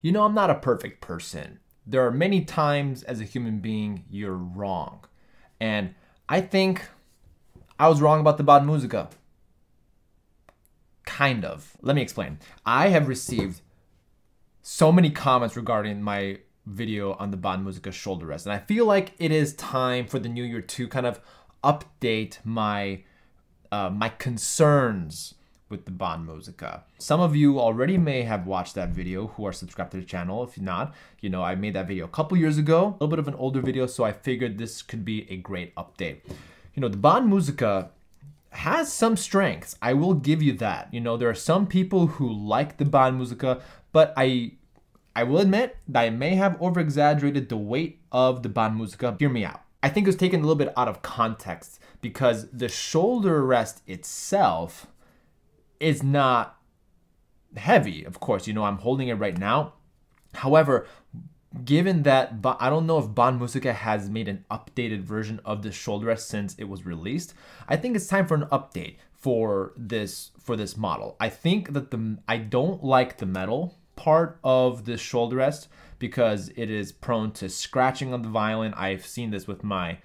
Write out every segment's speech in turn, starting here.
You know, I'm not a perfect person. There are many times as a human being you're wrong. And I think I was wrong about the Bon Musica. Kind of. Let me explain. I have received so many comments regarding my video on the Bon Musica shoulder rest. And I feel like it is time for the new year to kind of update my uh, my concerns with the Bon Musica. Some of you already may have watched that video who are subscribed to the channel. If not, you know, I made that video a couple years ago, a little bit of an older video, so I figured this could be a great update. You know, the Bon Musica has some strengths. I will give you that. You know, there are some people who like the Bon Musica, but I I will admit that I may have over exaggerated the weight of the Bon Musica. Hear me out. I think it was taken a little bit out of context because the shoulder rest itself is not heavy. Of course, you know, I'm holding it right now. However, given that I don't know if Bon Musica has made an updated version of the shoulder rest since it was released, I think it's time for an update for this for this model. I think that the I don't like the metal part of the shoulder rest because it is prone to scratching on the violin. I've seen this with my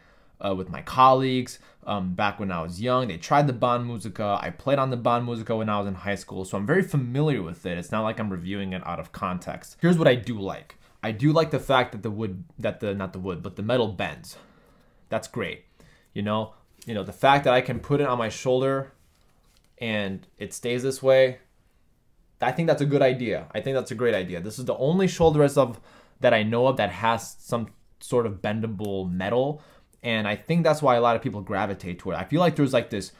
uh, with my colleagues um, back when I was young. They tried the Bon Musica. I played on the Bon Musica when I was in high school, so I'm very familiar with it. It's not like I'm reviewing it out of context. Here's what I do like. I do like the fact that the wood, that the not the wood, but the metal bends. That's great. You know, you know the fact that I can put it on my shoulder and it stays this way. I think that's a good idea. I think that's a great idea. This is the only shoulder rest of that I know of that has some sort of bendable metal and I think that's why a lot of people gravitate toward it. I feel like there's like this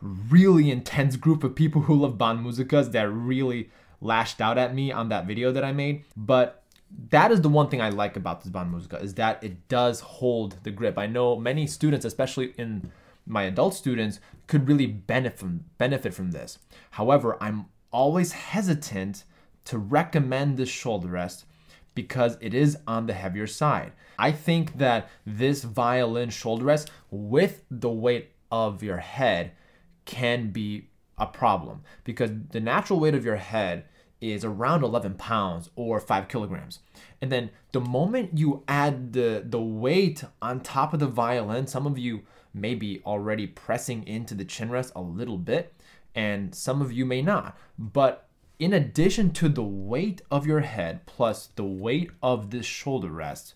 really intense group of people who love Bon Musicas that really lashed out at me on that video that I made. But that is the one thing I like about this Bon Musica is that it does hold the grip. I know many students, especially in my adult students, could really benefit from, benefit from this. However, I'm always hesitant to recommend this shoulder rest because it is on the heavier side. I think that this violin shoulder rest with the weight of your head can be a problem because the natural weight of your head is around 11 pounds or 5 kilograms. And then the moment you add the, the weight on top of the violin, some of you may be already pressing into the chin rest a little bit, and some of you may not. But in addition to the weight of your head plus the weight of this shoulder rest,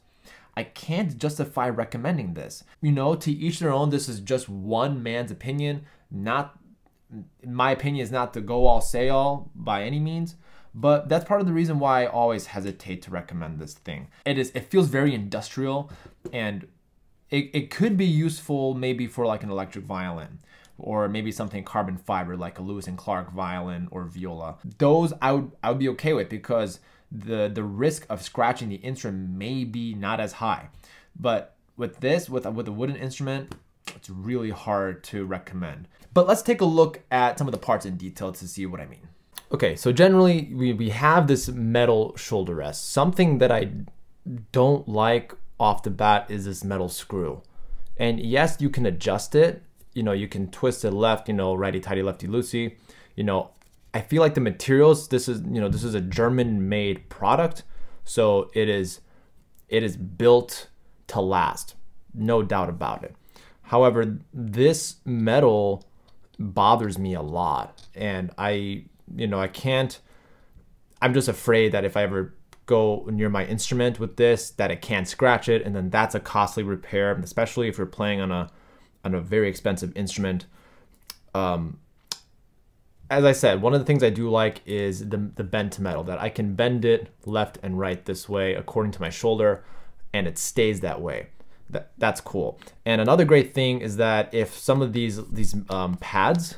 I can't justify recommending this. You know, to each their own, this is just one man's opinion. Not, my opinion is not to go all say all by any means, but that's part of the reason why I always hesitate to recommend this thing. It is, it feels very industrial and it, it could be useful maybe for like an electric violin or maybe something carbon fiber like a Luis and Clark violin or viola. Those I would I would be okay with because the the risk of scratching the instrument may be not as high. But with this, with with a wooden instrument, it's really hard to recommend. But let's take a look at some of the parts in detail to see what I mean. Okay, so generally we, we have this metal shoulder rest. Something that I don't like off the bat is this metal screw. And yes, you can adjust it you know, you can twist it left, you know, righty tighty, lefty loosey. You know, I feel like the materials, this is, you know, this is a German made product. So it is, it is built to last. No doubt about it. However, this metal bothers me a lot. And I, you know, I can't, I'm just afraid that if I ever go near my instrument with this, that it can't scratch it. And then that's a costly repair, especially if you're playing on a, on a very expensive instrument. Um, as I said, one of the things I do like is the, the bend to metal, that I can bend it left and right this way according to my shoulder, and it stays that way. That, that's cool. And another great thing is that if some of these, these um, pads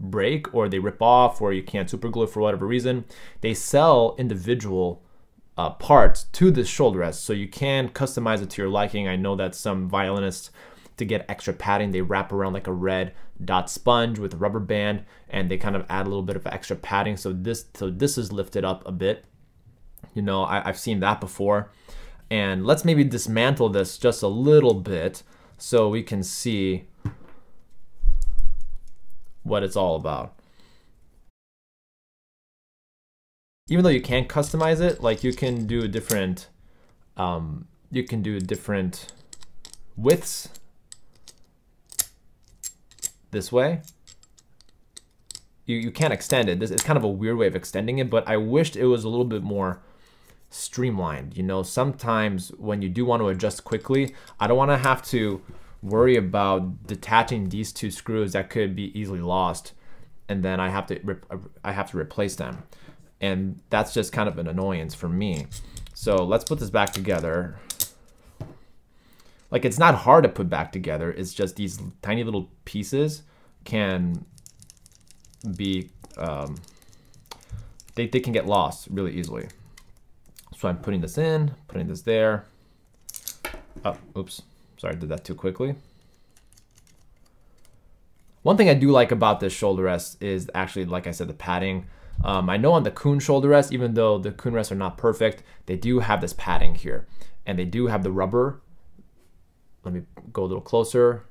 break or they rip off or you can't super glue for whatever reason, they sell individual uh, parts to this shoulder rest. So you can customize it to your liking. I know that some violinists to get extra padding, they wrap around like a red dot sponge with a rubber band and they kind of add a little bit of extra padding. So this, so this is lifted up a bit. You know, I, I've seen that before. And let's maybe dismantle this just a little bit so we can see what it's all about. even though you can't customize it, like you can do a different, um, you can do different widths this way. You, you can't extend it. This is kind of a weird way of extending it, but I wished it was a little bit more streamlined. You know, sometimes when you do want to adjust quickly, I don't want to have to worry about detaching these two screws that could be easily lost and then I have to uh, I have to replace them. And that's just kind of an annoyance for me. So let's put this back together. Like it's not hard to put back together. It's just these tiny little pieces can be, um, they, they can get lost really easily. So I'm putting this in, putting this there. Oh, oops. Sorry, I did that too quickly. One thing I do like about this shoulder rest is actually, like I said, the padding. Um, I know on the Kun shoulder rest, even though the Kun rests are not perfect, they do have this padding here. And they do have the rubber. Let me go a little closer.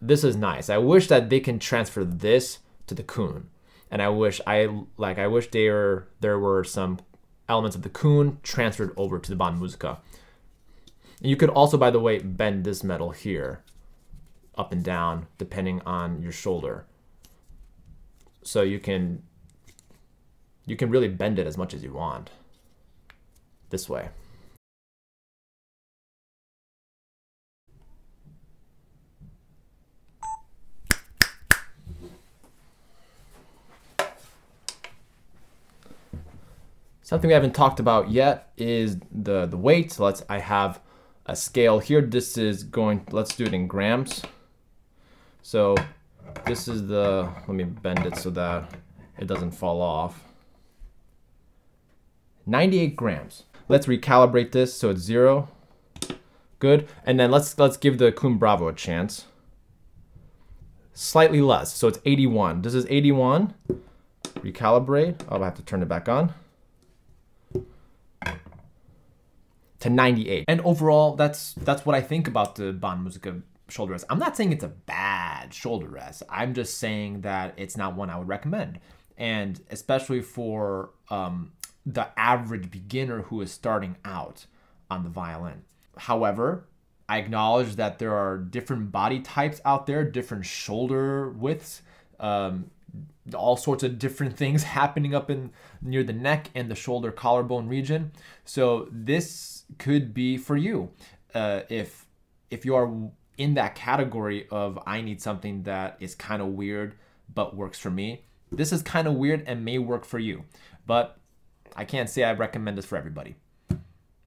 This is nice. I wish that they can transfer this to the Kun. And I wish I like I wish there there were some elements of the Kun transferred over to the Bon Musica. You could also, by the way, bend this metal here up and down depending on your shoulder. So you can you can really bend it as much as you want this way. Something we haven't talked about yet is the, the weight. So let's, I have a scale here. This is going, let's do it in grams. So this is the, let me bend it so that it doesn't fall off. 98 grams. Let's recalibrate this so it's zero. Good. And then let's let's give the Kun Bravo a chance. Slightly less, so it's 81. This is 81. Recalibrate. Oh, I have to turn it back on. To 98. And overall, that's that's what I think about the Bon Musica shoulder rest. I'm not saying it's a bad shoulder rest. I'm just saying that it's not one I would recommend. And especially for um, the average beginner who is starting out on the violin. However, I acknowledge that there are different body types out there, different shoulder widths, um, all sorts of different things happening up in near the neck and the shoulder collarbone region. So this could be for you uh, if if you are in that category of I need something that is kind of weird but works for me. This is kind of weird and may work for you, but I can't say I recommend this for everybody.